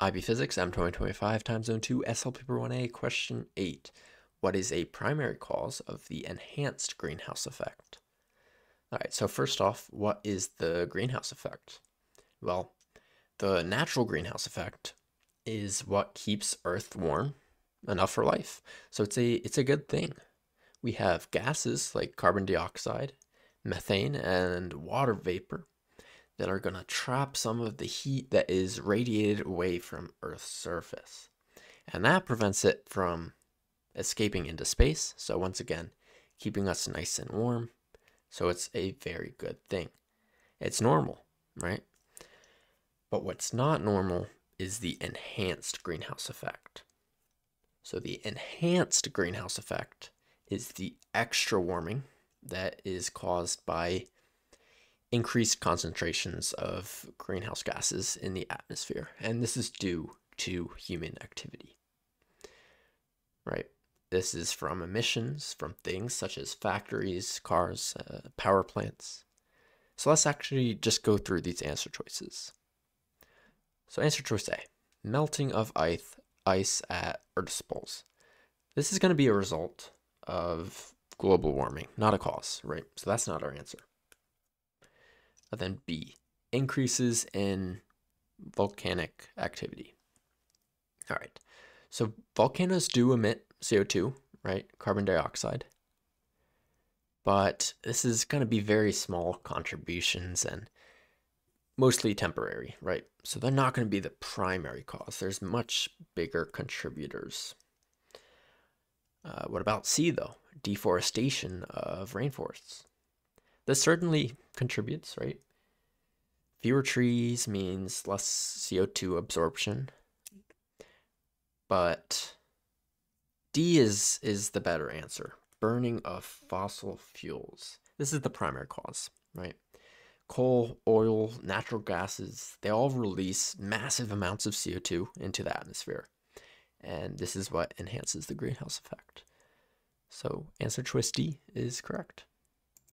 IB Physics, M2025, Time Zone 2, SL Paper 1A, Question 8. What is a primary cause of the enhanced greenhouse effect? All right, so first off, what is the greenhouse effect? Well, the natural greenhouse effect is what keeps Earth warm enough for life. So it's a it's a good thing. We have gases like carbon dioxide, methane, and water vapor that are going to trap some of the heat that is radiated away from Earth's surface. And that prevents it from escaping into space. So, once again, keeping us nice and warm. So, it's a very good thing. It's normal, right? But what's not normal is the enhanced greenhouse effect. So, the enhanced greenhouse effect is the extra warming that is caused by increased concentrations of greenhouse gases in the atmosphere. And this is due to human activity. Right? This is from emissions from things such as factories, cars, uh, power plants. So let's actually just go through these answer choices. So, answer choice A melting of ice, ice at Earth's poles. This is going to be a result of global warming, not a cause, right? So, that's not our answer. And then B, increases in volcanic activity. All right. So volcanoes do emit CO2, right? Carbon dioxide. But this is going to be very small contributions and mostly temporary, right? So they're not going to be the primary cause. There's much bigger contributors. Uh, what about C, though? Deforestation of rainforests. This certainly contributes, right? Fewer trees means less CO2 absorption. But D is is the better answer. Burning of fossil fuels. This is the primary cause, right? Coal, oil, natural gases, they all release massive amounts of CO2 into the atmosphere. And this is what enhances the greenhouse effect. So answer choice D is correct.